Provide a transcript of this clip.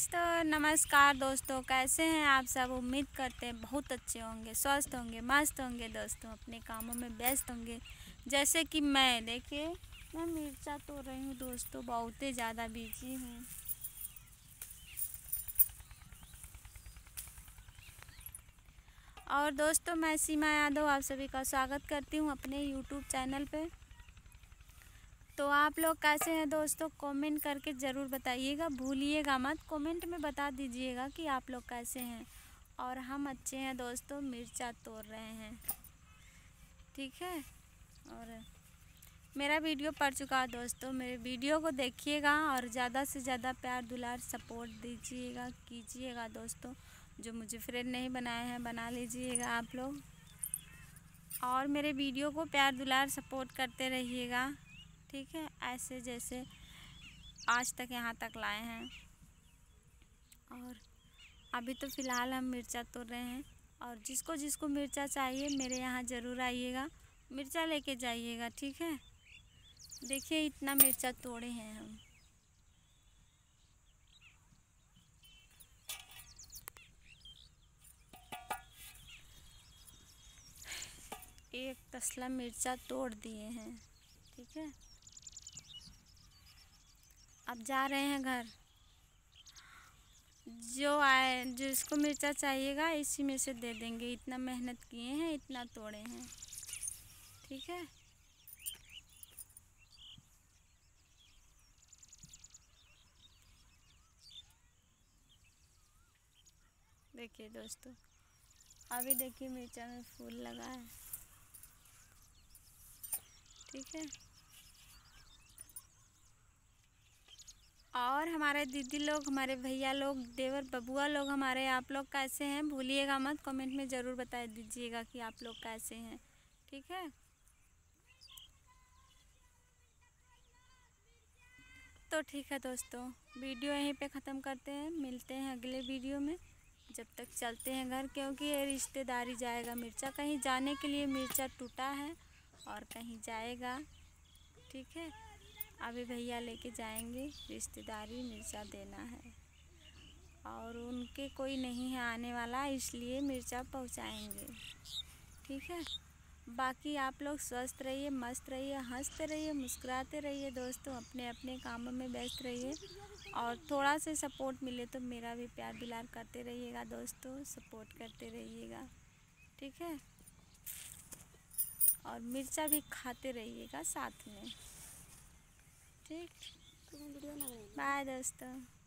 दोस्तों नमस्कार दोस्तों, कैसे हैं आप सब? उम्मीद करते हैं बहुत अच्छे होंगे, स्वस्थ होंगे, मस्त होंगे दोस्तों, अपने कामों में व्यस्त होंगे। जैसे कि मैं, देखिए, मैं मिर्चा तोड़ रही हूँ दोस्तों, बहुत ही ज़्यादा बिज़ी हूँ। और दोस्तों, मैं सीमा यादव आप सभी का स्वागत करती हूँ अपने यूट्यूब चैनल पे। तो आप लोग कैसे हैं दोस्तों? कमेंट करके ज़रूर बताइएगा, भूलिएगा मत। कमेंट में बता दीजिएगा कि आप लोग कैसे हैं और हम अच्छे हैं दोस्तों, मिर्चा तोड़ रहे हैं। ठीक है? और मेरा वीडियो पड़ चुका है दोस्तों, मेरे वीडियो को देखिएगा और ज़्यादा से ज़्यादा प्यार, दुलार, सपोर्ट दीजिएगा, कीजिएगा दोस्तों। जो मुझे फ्रेंड नहीं बनाए हैं, बना लीजिएगा आप लोग। और मेरे वीडियो को प्यार, दुलार, सपोर्ट करते रहिएगा। ठीक है, ऐसे जैसे आज तक यहाँ तक लाए हैं। और अभी तो फ़िलहाल हम मिर्चा तोड़ रहे हैं। और जिसको जिसको मिर्चा चाहिए, मेरे यहाँ ज़रूर आइएगा। मिर्चा लेके जाइएगा, ठीक है? देखिए, इतना मिर्चा तोड़े हैं हम। एक तसला मिर्चा तोड़ दिए हैं, ठीक है? अब जा रहे हैं घर। जो आए जिसको मिर्चा चाहिएगा, इसी में से दे देंगे। इतना मेहनत किए हैं, इतना तोड़े हैं। ठीक है? देखिए दोस्तों, अभी देखिए मिर्चा में फूल लगा है। ठीक है और हमारे दीदी लोग, हमारे भैया लोग, देवर बबुआ लोग हमारे आप लोग कैसे हैं? भूलिएगा मत, कमेंट में ज़रूर बता दीजिएगा कि आप लोग कैसे हैं। ठीक है? तो ठीक है दोस्तों, वीडियो यहीं पे ख़त्म करते हैं। मिलते हैं अगले वीडियो में। जब तक चलते हैं घर, क्योंकि ये रिश्तेदारी जाएगा। मिर्चा कहीं जाने के लिए मिर्चा टूटा है और कहीं जाएगा। ठीक है? अभी भैया लेके जाएँगे, रिश्तेदारी मिर्चा देना है। और उनके कोई नहीं है आने वाला, इसलिए मिर्चा पहुंचाएँगे। ठीक है? बाकी आप लोग स्वस्थ रहिए, मस्त रहिए, हँसते रहिए, मुस्कुराते रहिए दोस्तों अपने अपने कामों में व्यस्त रहिए। और थोड़ा से सपोर्ट मिले तो मेरा भी प्यार दुलार करते रहिएगा दोस्तों, सपोर्ट करते रहिएगा। ठीक है? और मिर्चा भी खाते रहिएगा साथ में। बाय दोस्तों।